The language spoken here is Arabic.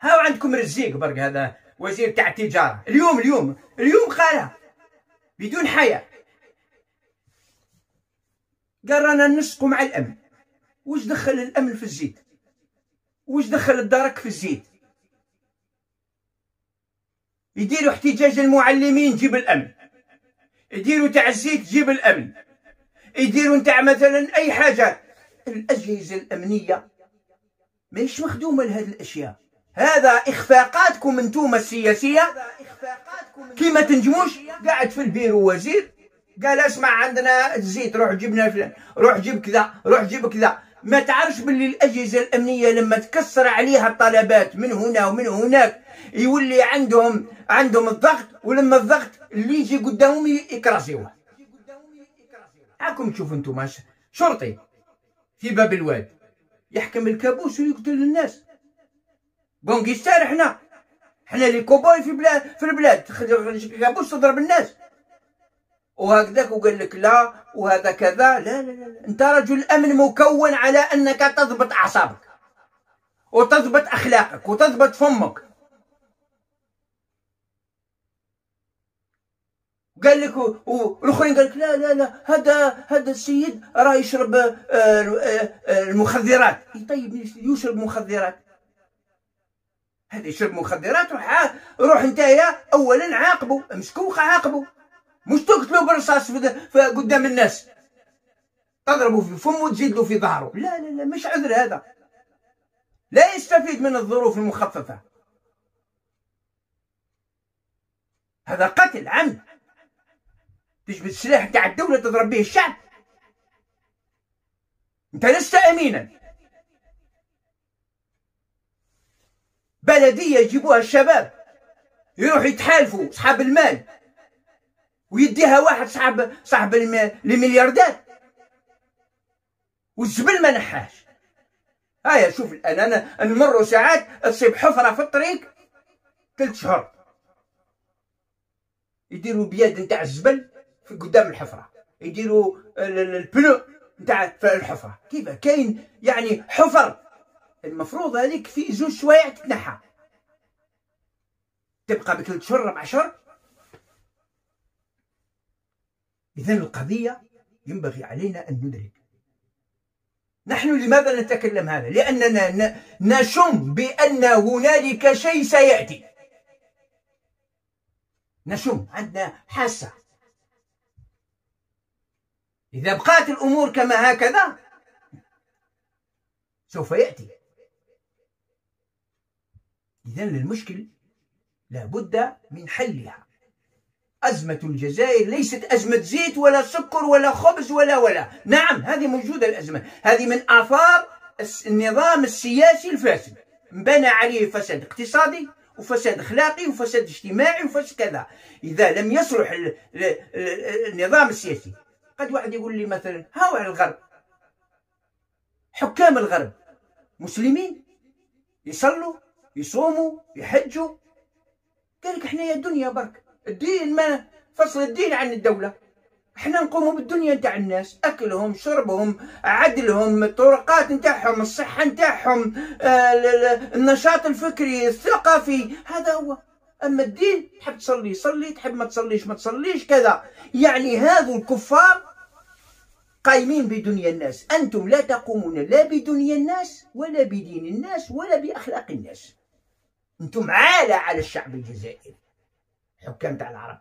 هاو عندكم رزيق برك هذا وزير تاع التجارة. اليوم اليوم اليوم قالها بدون حياء قال رانا نسقوا مع الأمن. واش دخل الأمن في الزيت؟ واش دخل الدرك في الزيت؟ يديروا احتجاج المعلمين جيب الأمن. يديروا تاع الزيت جيب الأمن. يديروا نتاع مثلا أي حاجة. الأجهزة الأمنية ماهيش مخدومة لهذه الأشياء. هذا إخفاقاتكم أنتم السياسية. كيما تنجموش قاعد في البيرو وزير قال اسمع عندنا الزيت روح جبنا فلان روح جيب كذا روح جيب كذا. ما تعرفش باللي الأجهزة الأمنية لما تكسر عليها الطلبات من هنا ومن هناك يولي عندهم عندهم الضغط ولما الضغط اللي يجي قدامهم يكراسيوه هاكم تشوفوا أنتم شرطي في باب الواد يحكم الكابوس ويقتل الناس. بونكيستار إحنا إحنا لي كوبوي في بلاد في البلاد. كابوس تضرب الناس. وهكذاك وقال لك لا وهذا كذا. لا لا لا انت رجل أمن مكون على أنك تضبط أعصابك وتضبط أخلاقك وتضبط فمك. قال لك والأخرين قال لك لا لا لا. هذا هذا السيد راه يشرب آه، آه، آه، المخدرات. طيب يشرب مخدرات؟ هذا يشرب مخدرات روح روح نتايا اولا عاقبه امسكوه عاقبه مش تقتلوا بالرصاص قدام الناس. تضربوا في فمه وتزيد له في ظهره. لا لا لا مش عذر هذا. لا يستفيد من الظروف المخففة. هذا قتل عمد. تجبد السلاح تاع الدولة تضرب به الشعب. أنت لست امينا. بلدية يجيبوها الشباب. يروحوا يتحالفوا اصحاب المال. ويديها واحد صاحب صاحب الملياردات والزبل ما نحاش. هيا شوف الآن أنا نمر ساعات تصيب حفرة في الطريق ثلاث شهور يديروا بياد نتاع الزبل في قدام الحفرة. يديروا البنو نتاع الحفرة. كيف؟ كاين يعني حفر. المفروض هذيك في زوج شوية تتنحى. تبقى شهور ربع شهور إذا القضية ينبغي علينا أن ندرك. نحن لماذا نتكلم هذا؟ لأننا نشم بأن هنالك شيء سيأتي. نشم عندنا حاسة. إذا بقات الأمور كما هكذا سوف يأتي. إذا المشكل لابد من حلها. أزمة الجزائر ليست أزمة زيت ولا سكر ولا خبز ولا ولا. نعم هذه موجودة الأزمة. هذه من آثار النظام السياسي الفاسد. بنى عليه فساد اقتصادي وفساد أخلاقي وفساد اجتماعي وفساد كذا. إذا لم يصلح النظام السياسي قد واحد يقول لي مثلا هاو على الغرب. حكام الغرب مسلمين يصلوا يصوموا يحجوا قال لك إحنا يا دنيا برك. الدين ما فصل الدين عن الدولة. إحنا نقوموا بالدنيا نتاع الناس. أكلهم شربهم عدلهم الطرقات نتاعهم الصحة نتاعهم آه النشاط الفكري الثقافي. هذا هو. أما الدين تحب تصلي صلي. تحب ما تصليش ما تصليش كذا. يعني هذو الكفار قايمين بدنيا الناس. أنتم لا تقومون لا بدنيا الناس ولا بدين الناس ولا بأخلاق الناس. أنتم عالة على الشعب الجزائري. حكام تاع العرب.